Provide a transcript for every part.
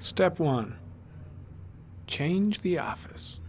Step 1 Change the office.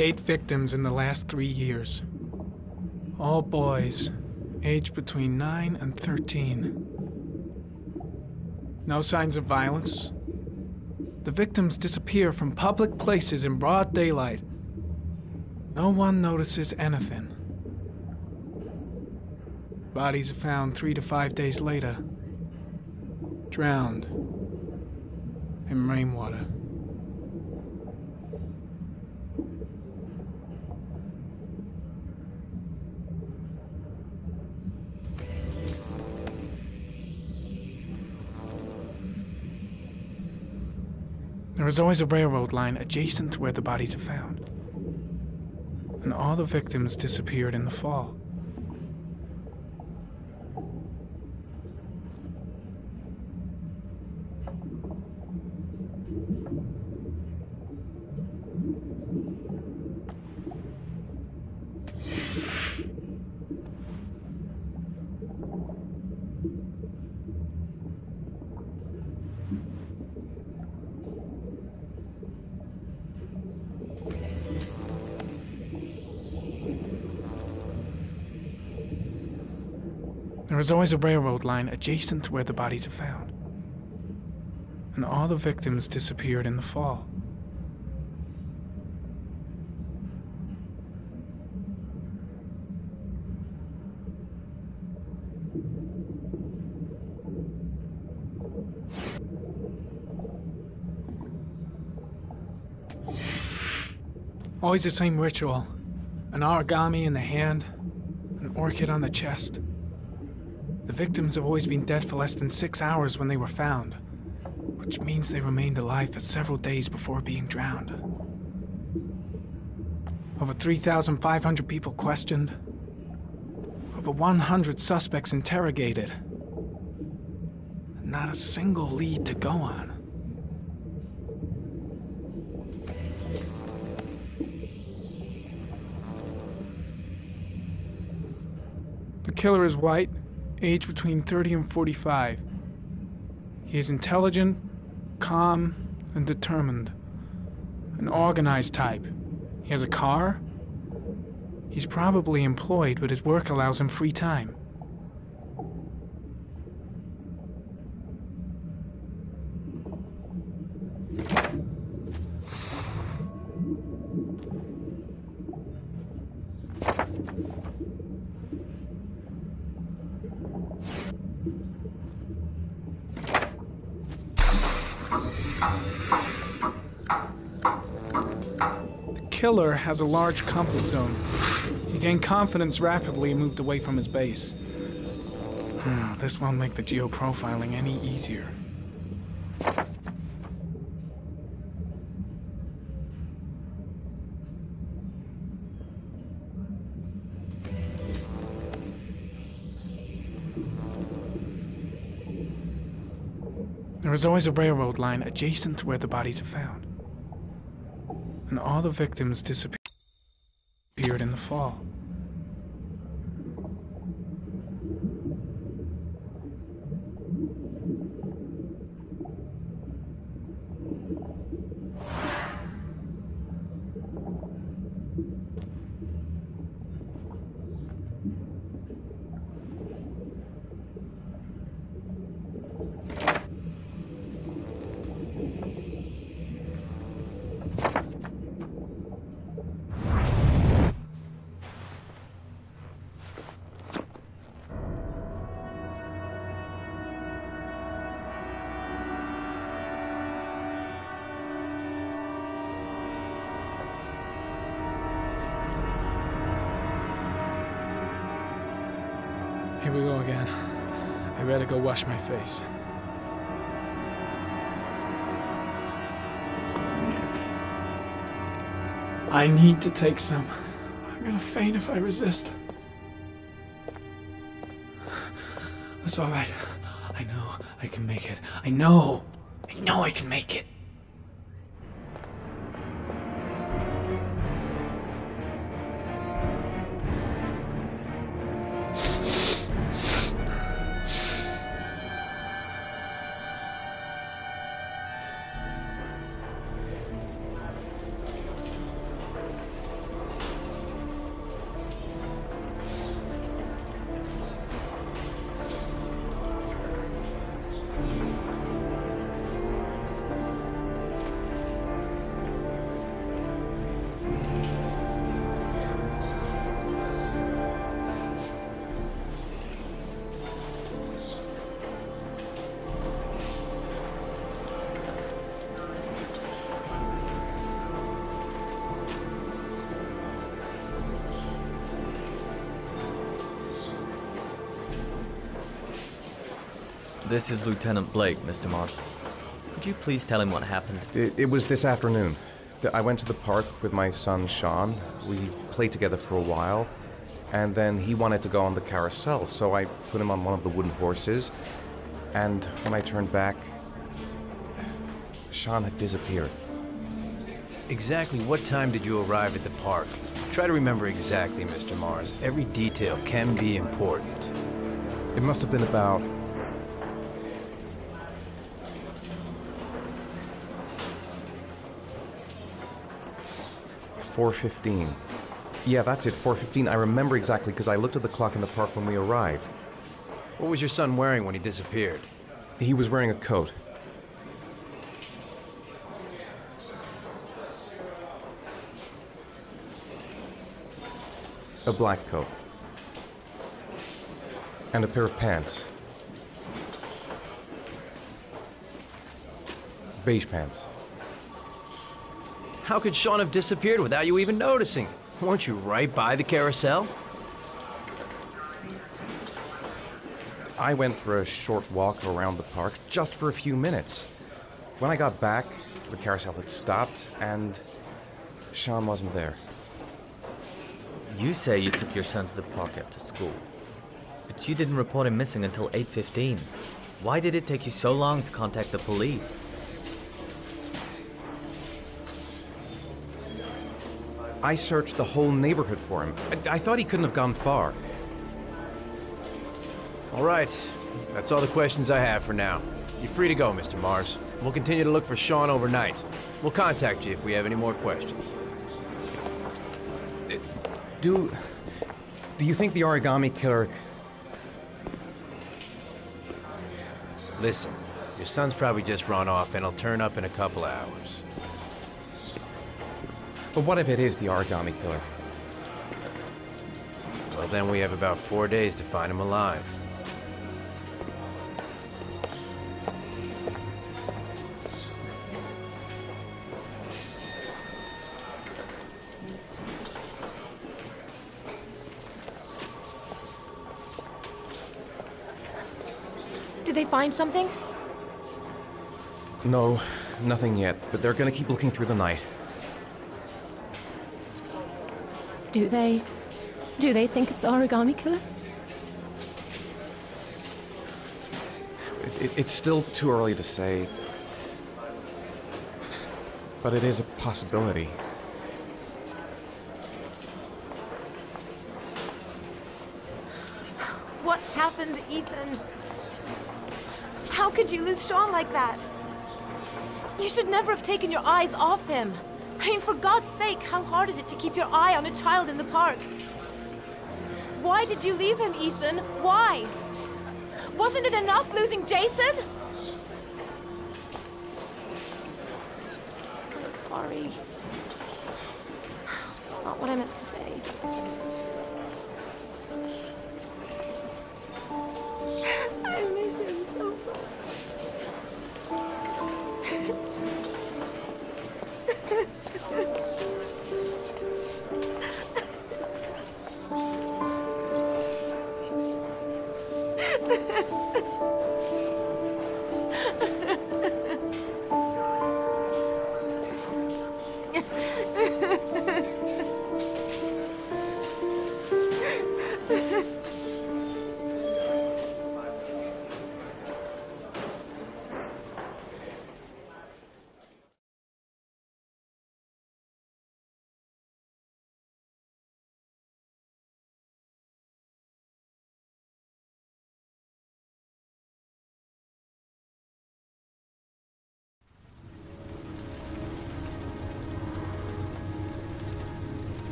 Eight victims in the last three years. All boys, aged between 9 and 13. No signs of violence. The victims disappear from public places in broad daylight. No one notices anything. Bodies are found three to five days later, drowned in rainwater. Is always a railroad line adjacent to where the bodies are found. And all the victims disappeared in the fall. There is always a railroad line adjacent to where the bodies are found. And all the victims disappeared in the fall. Always the same ritual an origami in the hand, an orchid on the chest. The victims have always been dead for less than six hours when they were found, which means they remained alive for several days before being drowned. Over 3,500 people questioned, over 100 suspects interrogated. Not a single lead to go on. The killer is white, aged between 30 and 45. He is intelligent, calm, and determined. An organized type. He has a car. He's probably employed, but his work allows him free time. The killer has a large comfort zone. He gained confidence rapidly and moved away from his base. Hmm, this won't make the geoprofiling any easier. Is always a railroad line adjacent to where the bodies are found. And all the victims disappeared in the fall. Here we go again. I better go wash my face. I need to take some. I'm gonna faint if I resist. That's alright. I know I can make it. I know. I know I can make it. This is Lieutenant Blake, Mr. Mars. Could you please tell him what happened? It, it was this afternoon. I went to the park with my son Sean. We played together for a while, and then he wanted to go on the carousel, so I put him on one of the wooden horses. And when I turned back, Sean had disappeared. Exactly what time did you arrive at the park? Try to remember exactly, Mr. Mars. Every detail can be important. It must have been about. Four fifteen. Yeah, that's it. Four fifteen. I remember exactly because I looked at the clock in the park when we arrived. What was your son wearing when he disappeared? He was wearing a coat. A black coat. And a pair of pants. Beige pants. How could Sean have disappeared without you even noticing? Weren't you right by the carousel? I went for a short walk around the park just for a few minutes. When I got back, the carousel had stopped and Sean wasn't there. You say you took your son to the park after school, but you didn't report him missing until 8.15. Why did it take you so long to contact the police? I searched the whole neighborhood for him. I, I thought he couldn't have gone far. All right. That's all the questions I have for now. You're free to go, Mr. Mars. We'll continue to look for Sean overnight. We'll contact you if we have any more questions. Uh, do. Do you think the origami killer. Listen, your son's probably just run off and he'll turn up in a couple hours. But what if it is the origami killer? Well, then we have about four days to find him alive. Did they find something? No, nothing yet, but they're gonna keep looking through the night. Do they? Do they think it's the origami killer? It, it, it's still too early to say. But it is a possibility. What happened, Ethan? How could you lose Sean like that? You should never have taken your eyes off him. I mean, for God's sake, how hard is it to keep your eye on a child in the park? Why did you leave him, Ethan? Why? Wasn't it enough losing Jason? I'm sorry. It's not what I meant to say.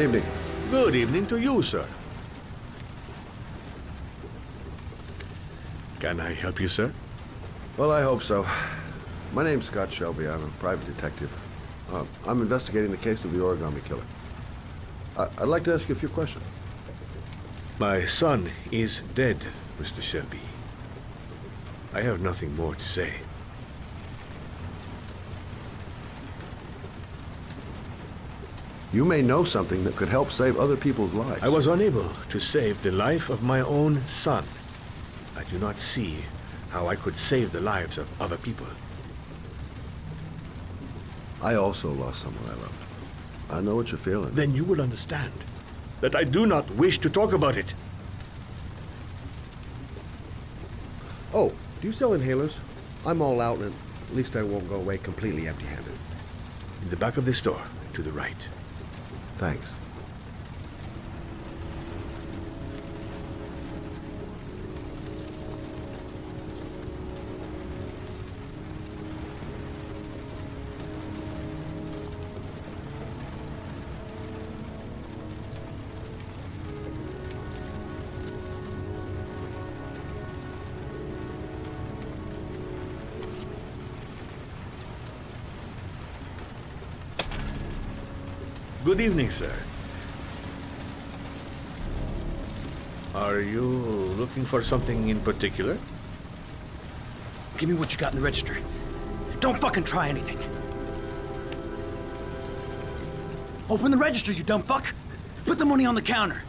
Good evening. Good evening to you, sir. Can I help you, sir? Well, I hope so. My name's Scott Shelby. I'm a private detective. Uh, I'm investigating the case of the origami killer. I- I'd like to ask you a few questions. My son is dead, Mr. Shelby. I have nothing more to say. You may know something that could help save other people's lives. I was unable to save the life of my own son. I do not see how I could save the lives of other people. I also lost someone I loved. I know what you're feeling. Then you will understand that I do not wish to talk about it. Oh, do you sell inhalers? I'm all out, and at least I won't go away completely empty-handed. In the back of this store, to the right. Thanks. Good evening, sir. Are you looking for something in particular? Give me what you got in the register. Don't fucking try anything. Open the register, you dumb fuck! Put the money on the counter.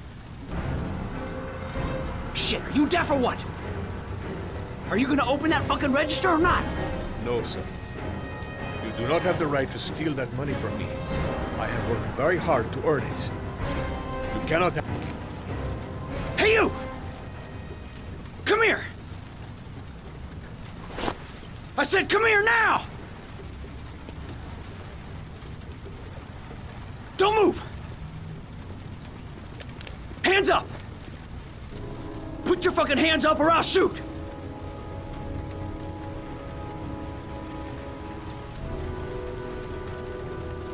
Shit, are you deaf or what? Are you gonna open that fucking register or not? No, sir. You do not have the right to steal that money from me. I have worked very hard to earn it. You cannot. Hey, you! Come here! I said come here now! Don't move! Hands up! Put your fucking hands up or I'll shoot!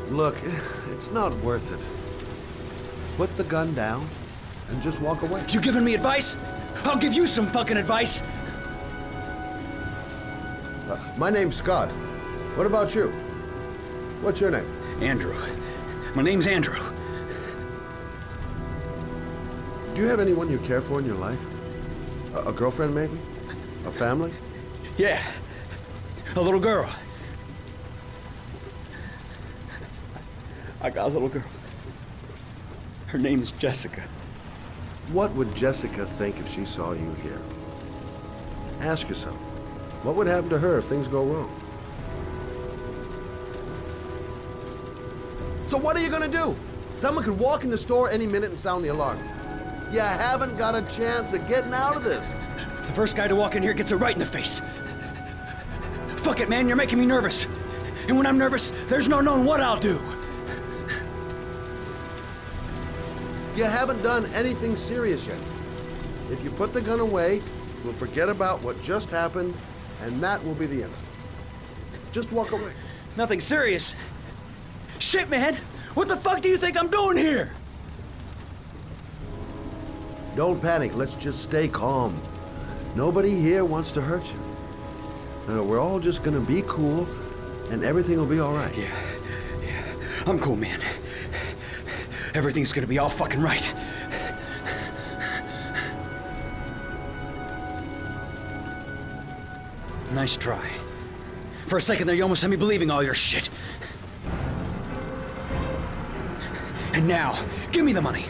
Look, it's not worth it. Put the gun down and just walk away. You giving me advice? I'll give you some fucking advice! Uh, my name's Scott. What about you? What's your name? Andrew. My name's Andrew. Do you have anyone you care for in your life? A, a girlfriend, maybe? A family? Yeah. A little girl. I got a little girl. Her name's Jessica. What would Jessica think if she saw you here? Ask yourself, what would happen to her if things go wrong? So what are you gonna do? Someone could walk in the store any minute and sound the alarm. You haven't got a chance of getting out of this. The first guy to walk in here gets it right in the face. Fuck it, man, you're making me nervous. And when I'm nervous, there's no knowing what I'll do. You haven't done anything serious yet. If you put the gun away, we'll forget about what just happened, and that will be the end of it. Just walk away. Nothing serious. Shit, man! What the fuck do you think I'm doing here? Don't panic. Let's just stay calm. Nobody here wants to hurt you. Uh, we're all just gonna be cool, and everything will be all right. Yeah, yeah. I'm cool, man. Everything's gonna be all fucking right. Nice try. For a second there, you almost had me believing all your shit. And now, give me the money.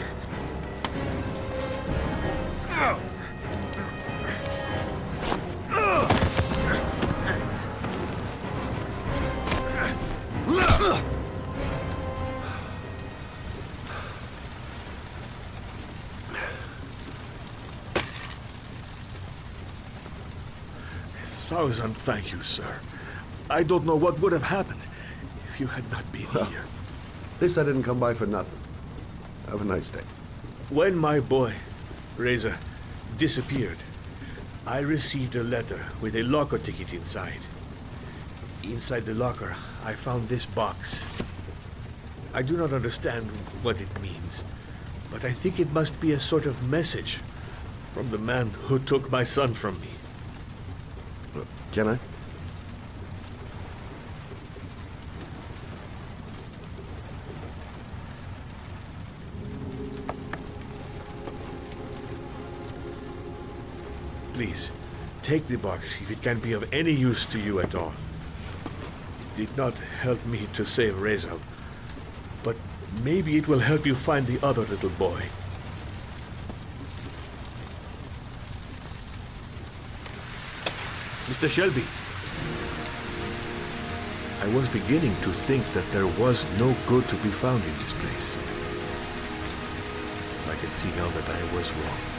Thousand thank you, sir. I don't know what would have happened if you had not been Well. here. At least I didn't come by for nothing. Have a nice day. When my boy, Reza, disappeared, I received a letter with a locker ticket inside. Inside the locker, I found this box. I do not understand what it means, but I think it must be a sort of message from the man who took my son from me. Can I? Please, take the box if it can be of any use to you at all. It did not help me to save Reza, but maybe it will help you find the other little boy. Mr. Shelby. I was beginning to think that there was no good to be found in this place. I can see now that I was wrong.